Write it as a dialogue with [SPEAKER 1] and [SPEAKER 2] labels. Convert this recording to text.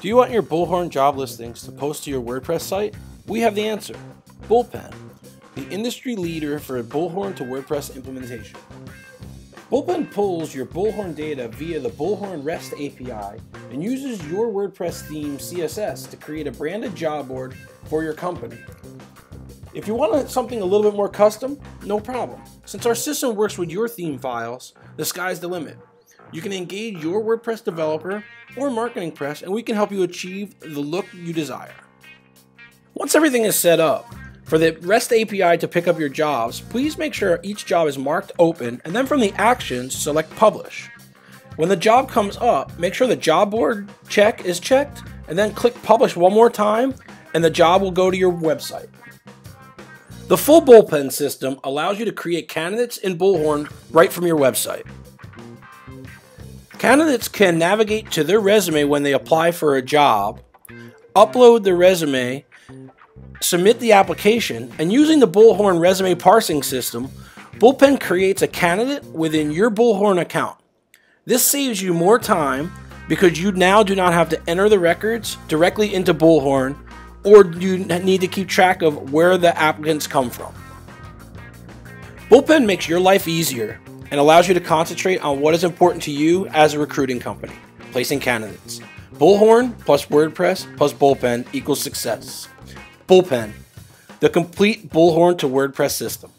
[SPEAKER 1] Do you want your Bullhorn job listings to post to your WordPress site? We have the answer Bullpen, the industry leader for a Bullhorn to WordPress implementation. Bullpen pulls your Bullhorn data via the Bullhorn REST API and uses your WordPress theme CSS to create a branded job board for your company. If you want something a little bit more custom, no problem. Since our system works with your theme files, the sky's the limit. You can engage your WordPress developer or marketing press and we can help you achieve the look you desire. Once everything is set up, for the REST API to pick up your jobs, please make sure each job is marked open and then from the actions, select publish. When the job comes up, make sure the job board check is checked and then click publish one more time and the job will go to your website. The full bullpen system allows you to create candidates in Bullhorn right from your website. Candidates can navigate to their resume when they apply for a job, upload the resume, submit the application, and using the Bullhorn resume parsing system, Bullpen creates a candidate within your Bullhorn account. This saves you more time because you now do not have to enter the records directly into Bullhorn or you need to keep track of where the applicants come from. Bullpen makes your life easier and allows you to concentrate on what is important to you as a recruiting company, placing candidates. Bullhorn plus WordPress plus Bullpen equals success. Bullpen, the complete Bullhorn to WordPress system.